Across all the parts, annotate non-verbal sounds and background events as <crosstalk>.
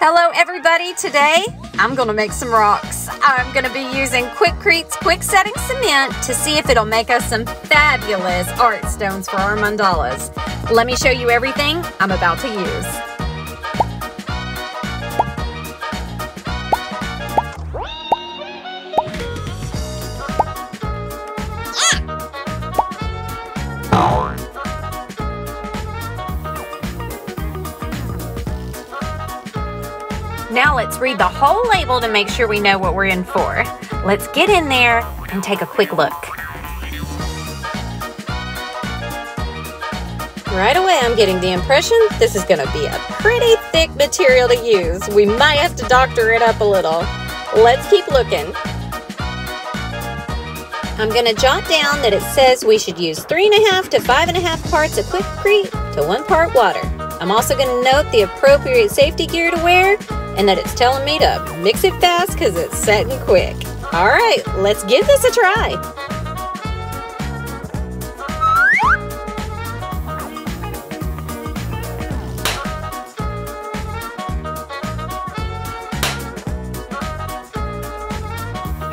Hello everybody, today I'm gonna make some rocks. I'm gonna be using Quikrete Quick Setting Cement to see if it'll make us some fabulous art stones for our mandalas. Let me show you everything I'm about to use. Read the whole label to make sure we know what we're in for. Let's get in there and take a quick look. Right away, I'm getting the impression this is gonna be a pretty thick material to use. We might have to doctor it up a little. Let's keep looking. I'm gonna jot down that it says we should use three and a half to five and a half parts of Quikrete to one part water. I'm also gonna note the appropriate safety gear to wear and that it's telling me to mix it fast because it's setting quick. All right, let's give this a try.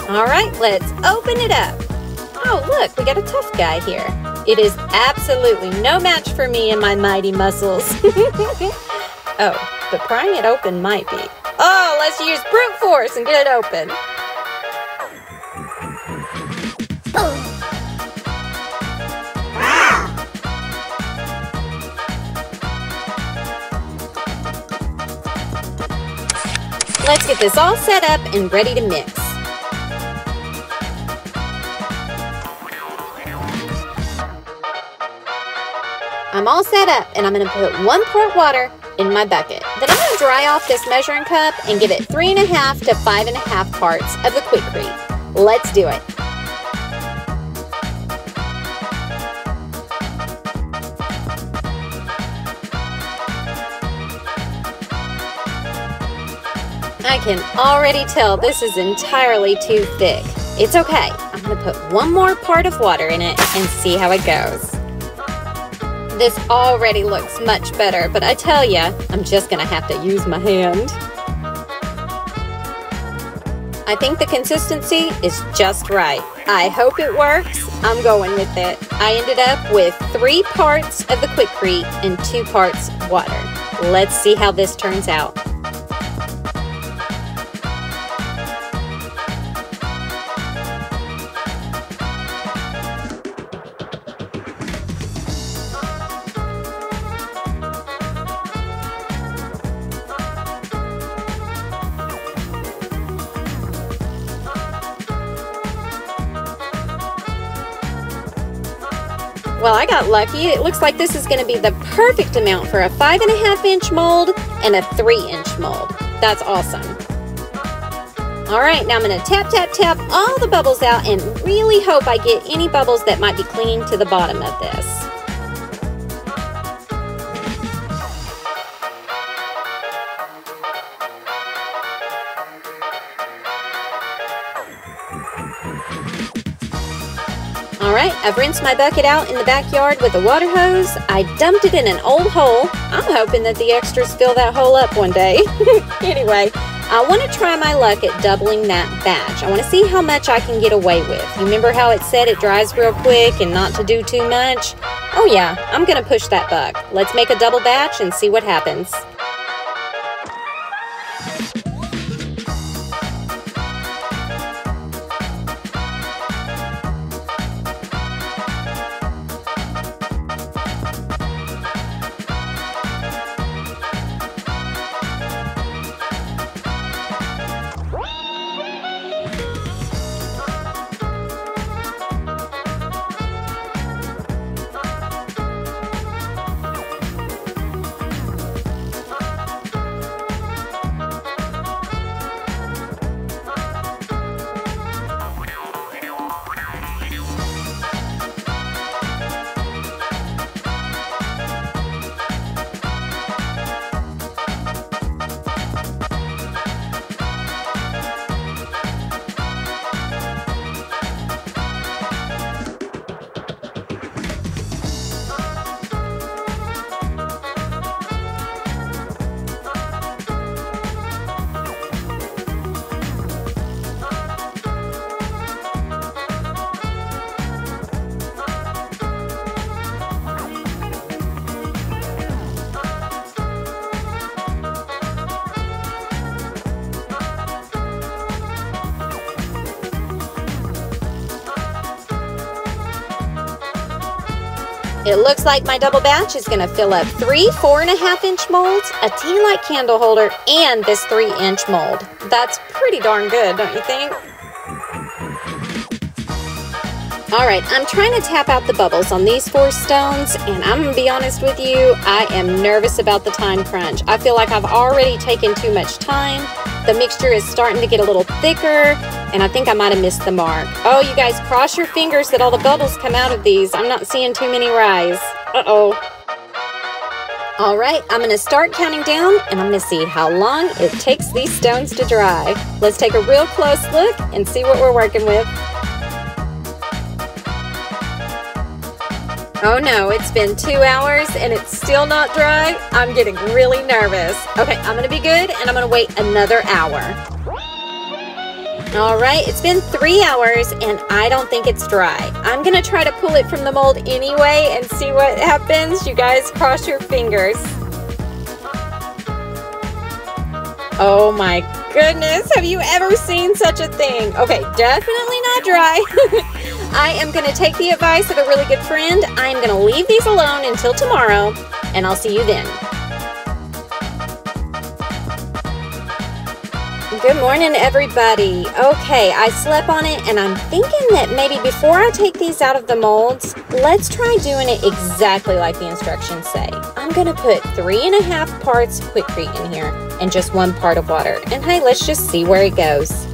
All right, let's open it up. Oh, look, we got a tough guy here. It is absolutely no match for me and my mighty muscles. <laughs> oh, but prying it open might be. Oh, let's use brute force and get it open. Let's get this all set up and ready to mix. I'm all set up and I'm to put one quart water in my bucket. Then I'm to dry off this measuring cup and give it three and a half to five and a half parts of the Quikrete. Let's do it. I can already tell this is entirely too thick. It's okay. I'm to put one more part of water in it and see how it goes. This already looks much better, but I tell ya, I'm just gonna have to use my hand. I think the consistency is just right. I hope it works. I'm going with it. I ended up with three parts of the Quikrete and two parts water. Let's see how this turns out. Well, I got lucky. It looks like this is going to be the perfect amount for a five and a half inch mold and a three inch mold. That's awesome. All right, now I'm going to tap, tap, tap all the bubbles out and really hope I get any bubbles that might be clinging to the bottom of this. Right, I've rinsed my bucket out in the backyard with a water hose. I dumped it in an old hole. I'm hoping that the extras fill that hole up one day. <laughs> anyway, I want to try my luck at doubling that batch. I want to see how much I can get away with. You remember how it said it dries real quick and not to do too much? Oh yeah, I'm going to push that buck. Let's make a double batch and see what happens. It looks like my double batch is going to fill up three four and a half inch molds, a tea light candle holder, and this three inch mold. That's pretty darn good, don't you think? All right, I'm trying to tap out the bubbles on these four stones, and I'm gonna be honest with you, I am nervous about the time crunch. I feel like I've already taken too much time. The mixture is starting to get a little thicker, and I think I might have missed the mark. Oh, you guys, cross your fingers that all the bubbles come out of these. I'm not seeing too many rise. Uh-oh. All right, I'm gonna start counting down, and I'm gonna see how long it takes these stones to dry. Let's take a real close look and see what we're working with. Oh no, it's been two hours and it's still not dry. I'm getting really nervous. Okay, I'm gonna be good and I'm gonna wait another hour. All right, it's been three hours and I don't think it's dry. I'm gonna try to pull it from the mold anyway and see what happens. You guys cross your fingers. Oh my goodness, have you ever seen such a thing? Okay, definitely not dry. <laughs> I am going to take the advice of a really good friend. I am going to leave these alone until tomorrow, and I'll see you then. Good morning, everybody. Okay, I slept on it, and I'm thinking that maybe before I take these out of the molds, let's try doing it exactly like the instructions say. I'm going to put three and a half parts Quikrete in here and just one part of water. And hey, let's just see where it goes.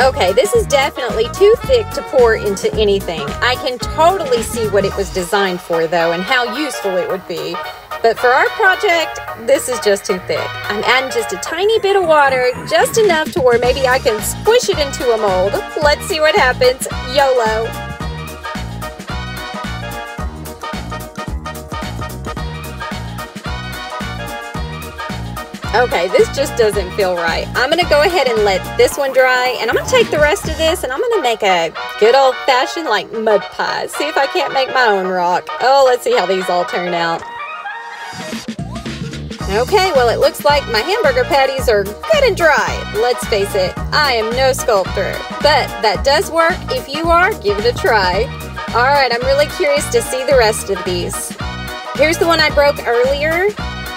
Okay, this is definitely too thick to pour into anything. I can totally see what it was designed for though and how useful it would be. But for our project, this is just too thick. I'm adding just a tiny bit of water, just enough to where maybe I can squish it into a mold. Let's see what happens. YOLO! Okay, this just doesn't feel right. I'm gonna go ahead and let this one dry and I'm gonna take the rest of this and I'm gonna make a good old fashioned like mud pie. See if I can't make my own rock. Oh, let's see how these all turn out. Okay, well it looks like my hamburger patties are good and dry. Let's face it, I am no sculptor, but that does work. If you are, give it a try. All right, I'm really curious to see the rest of these. Here's the one I broke earlier.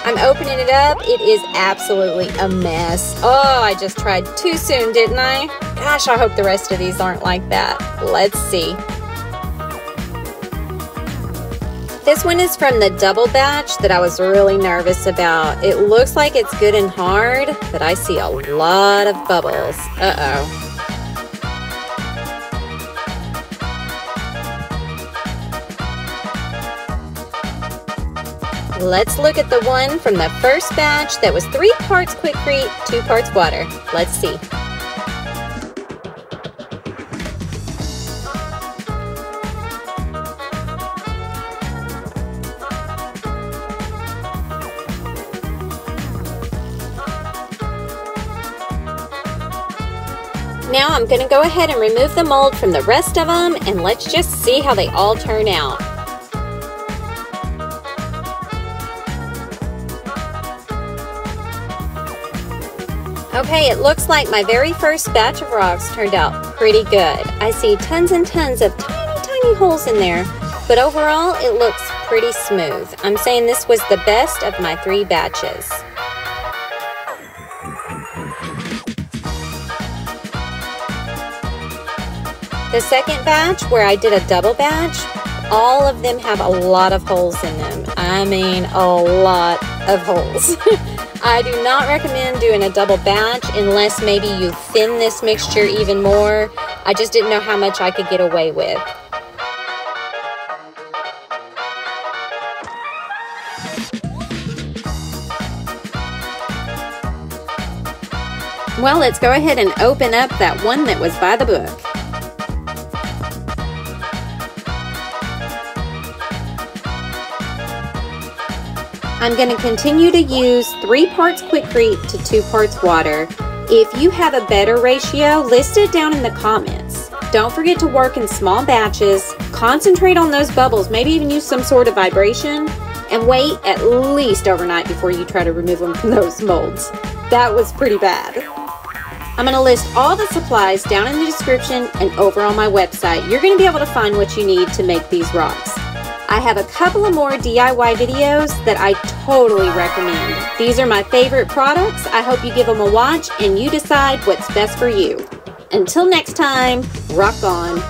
I'm opening it up. It is absolutely a mess. Oh, I just tried too soon, didn't I? Gosh, I hope the rest of these aren't like that. Let's see. This one is from the double batch that I was really nervous about. It looks like it's good and hard, but I see a lot of bubbles. Uh-oh. Let's look at the one from the first batch that was three parts Quikrete, two parts water. Let's see. Now I'm going to go ahead and remove the mold from the rest of them and let's just see how they all turn out. Okay, it looks like my very first batch of rocks turned out pretty good. I see tons and tons of tiny, tiny holes in there, but overall it looks pretty smooth. I'm saying this was the best of my three batches. The second batch, where I did a double batch, all of them have a lot of holes in them. I mean, a lot of holes. <laughs> I do not recommend doing a double batch unless maybe you thin this mixture even more. I just didn't know how much I could get away with. Well, let's go ahead and open up that one that was by the book. I'm going to continue to use 3 parts Quikrete to 2 parts water. If you have a better ratio, list it down in the comments. Don't forget to work in small batches, concentrate on those bubbles, maybe even use some sort of vibration, and wait at least overnight before you try to remove them from those molds. That was pretty bad. I'm going to list all the supplies down in the description and over on my website. You're going to be able to find what you need to make these rocks. I have a couple of more DIY videos that I totally recommend. These are my favorite products. I hope you give them a watch and you decide what's best for you. Until next time, rock on.